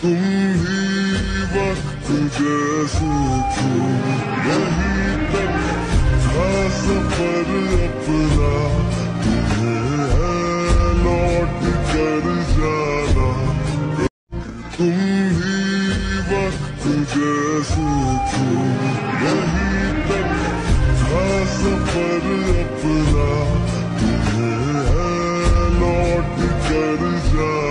तुम ही वक्त जैसे थे यही तक था सफ़र अपना तुम्हें है लौट कर जाना तुम ही वक्त जैसे थे यही तक था सफ़र अपना तुम्हें है लौट कर जाना।